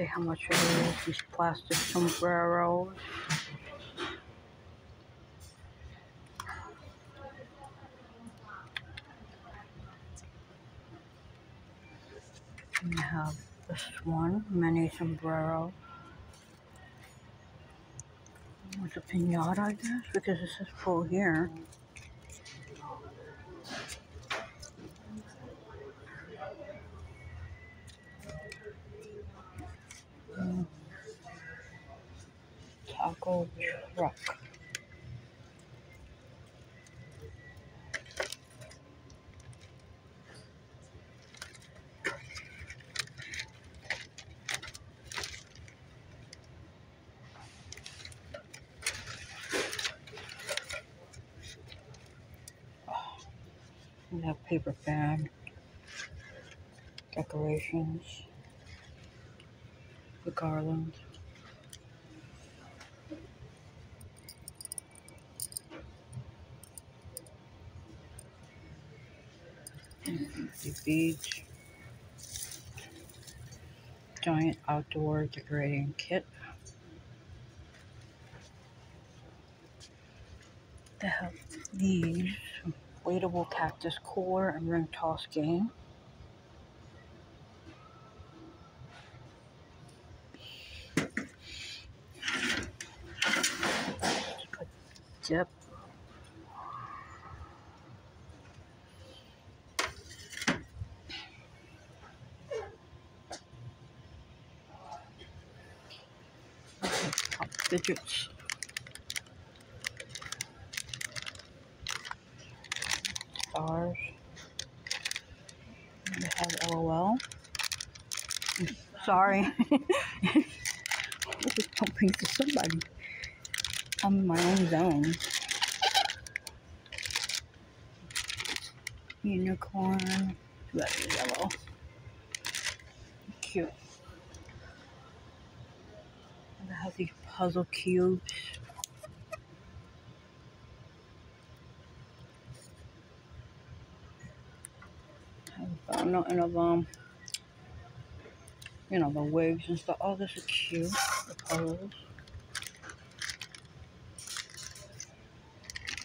see how much it is. These plastic sombreros. We have this one, mini sombrero. With a pinata, I guess, because it says full here. Truck. We have paper fan, decorations, the garland. The beach, giant outdoor decorating kit. They have these inflatable cactus cooler and ring toss game. Dip. Fidgets. Stars. And They have LOL. Sorry. This is pumping to somebody. I'm in my own zone. Unicorn. That is yellow. Cute. Have these puzzle cubes. Haven't found nothing of um, you know, the wigs and stuff. Oh, this is cute. The puzzles.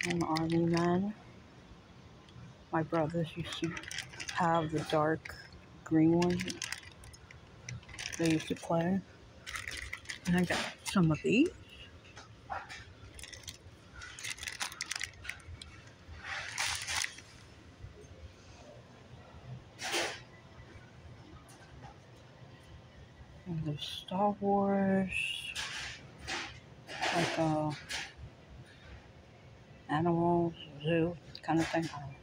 An army man. My brothers used to have the dark green ones. They used to play. I got some of these. And Star Wars. Like uh animals, zoo kind of thing. I.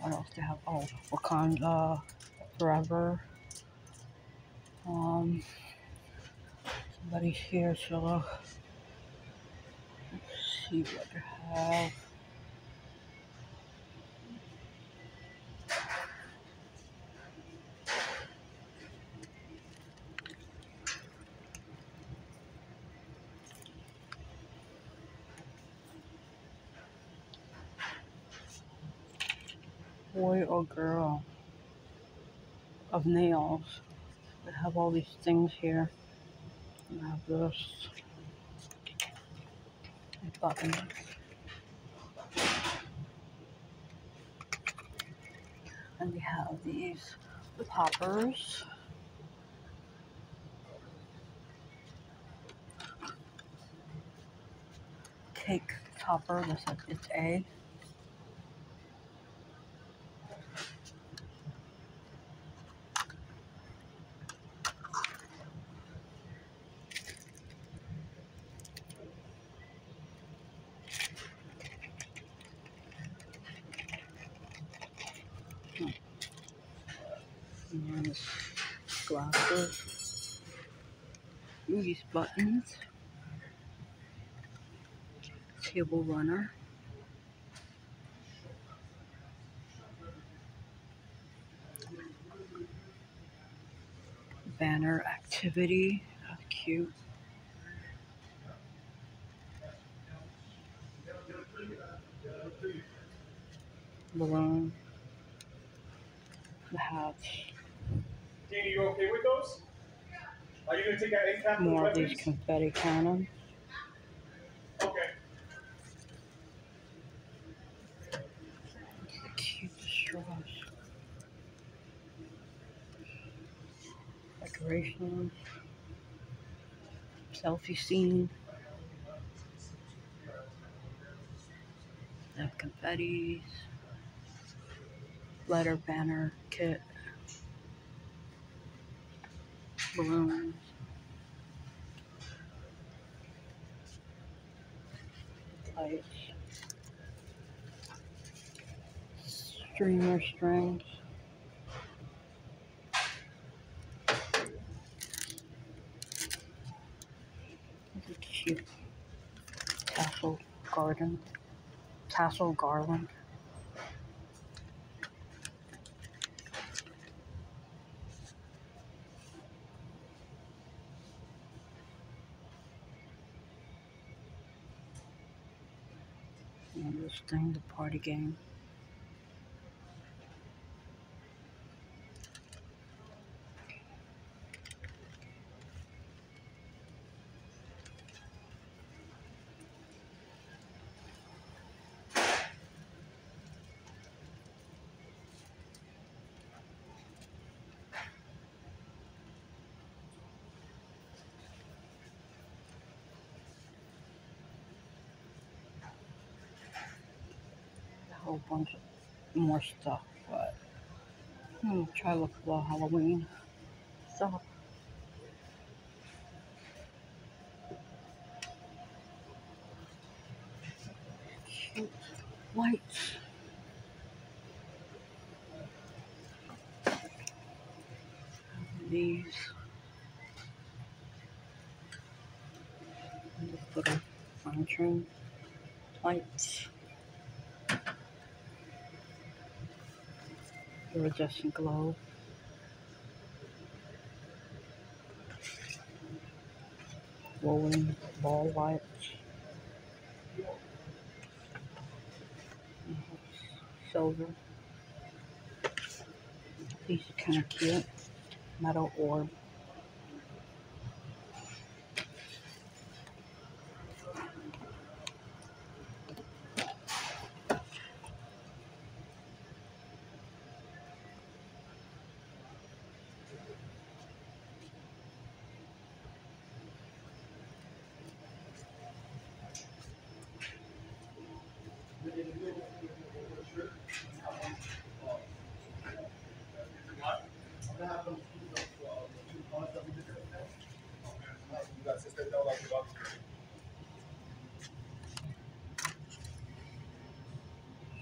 What else do they have? Oh, Wakanda Forever. Um somebody's here, so let's see what they have. Boy or girl of nails. They have all these things here. I have this. and Buttons. And we have these poppers. Cake topper. This is it's A. And glasses. These buttons. Table runner. Banner activity. Cute. Balloon. The hats. Danny, you okay with those? Are you gonna take out eight capital More of these confetti cannons. Okay. Cute straws. Decorations. Selfie scene. Have confettis. Letter banner kit. Balloons. Lights. Streamer strings. Is cute. Tassel garden. Tassel garland. And this thing, whole bunch of more stuff, but I'm gonna try to look for Halloween stuff. Cute lights. These. Little lantern lights. Iridescent globe. Rolling ball lights. Silver. These are kind of cute. Metal orb.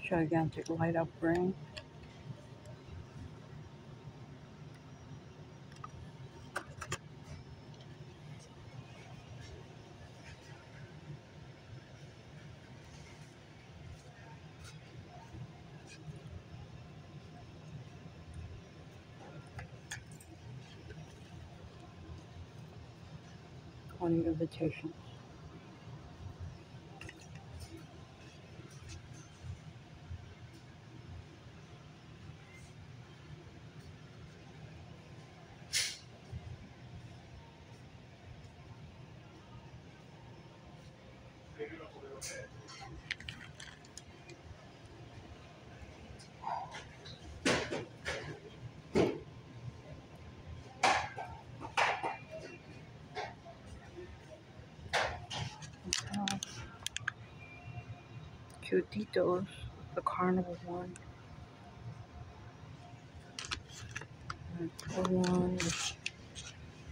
Gigantic light up ring. Twenty invitations. Uh, Cutitos, the carnival one. And the one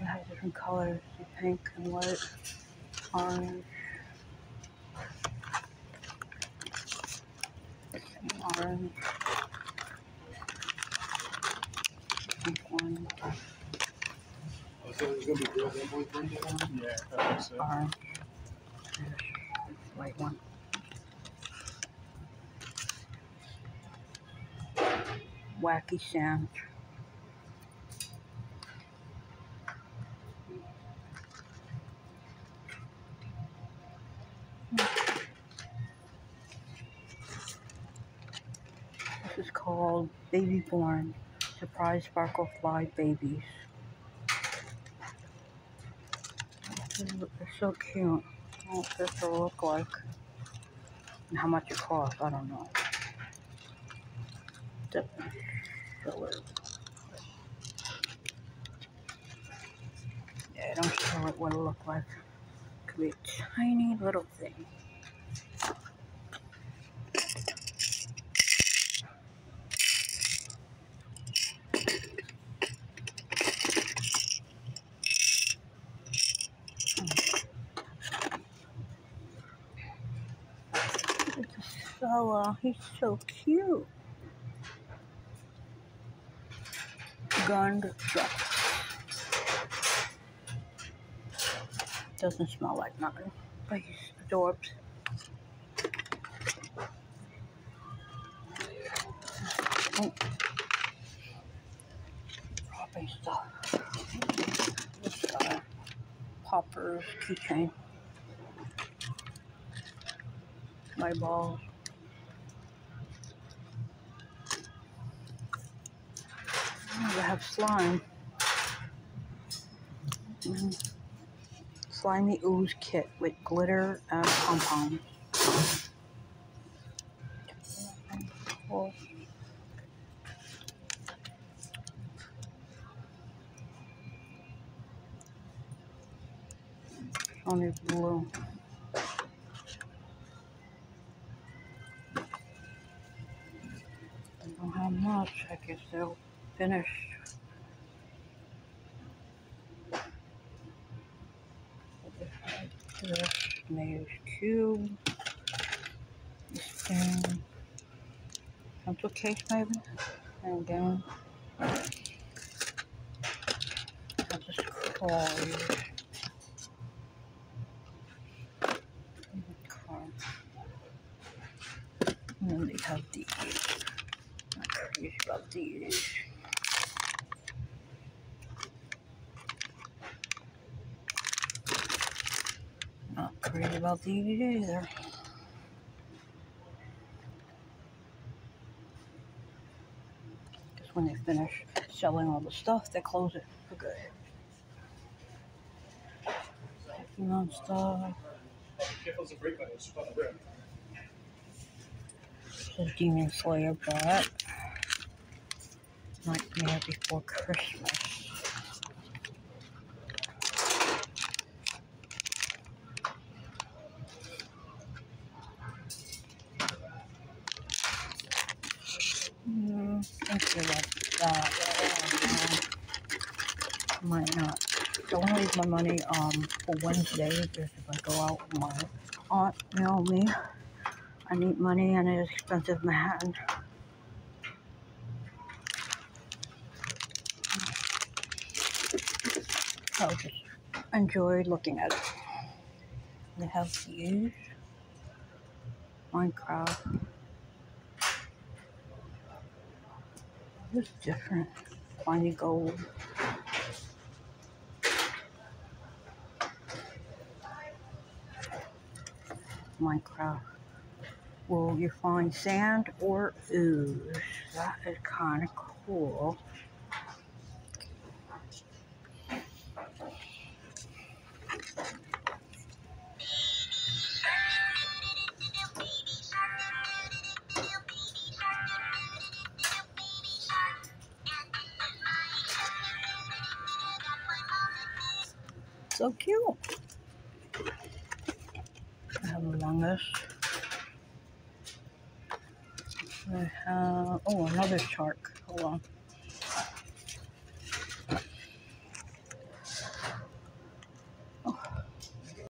it has different colors, pink and white, orange. and Orange. Pink one, Oh, so it's gonna be girls and boys birthday one? Yeah, I think so. orange. White one. Wacky Sand. This is called Baby Born. Surprise Sparkle Fly Babies. They're so cute. I don't they'll look like. And how much it costs, I don't know. Yeah, it don't it what it'll look like. Could be a tiny little thing. So, uh, he's so cute. Gund truck. Doesn't smell like nothing, but he's adorbs. Oh. Dropping stuff. This uh, popper's keychain. My balls. Oh, they have slime. Mm. Slimy ooze kit with glitter and pom pom. Cool. Only blue. They don't have much. I guess they'll finish. Nails cube. Thing. Pencil case maybe. And again. I'll just crawl. And then they have these. Not crazy about these. Crazy about these either. Just when they finish selling all the stuff, they close it for good. Pokemon stuff. Says Demon Slayer, but Nightmare Before Christmas. I. Might not. Don't leave my money um for Wednesday because if I go out, with my aunt mail me. I need money and is expensive Manhattan. So just enjoyed looking at it. They have these. Minecraft. Is different. Finding gold. Minecraft. Will you find sand or ooze? That is kind of cool. So cute. I have Among Us. I have, oh, another shark. Hold on.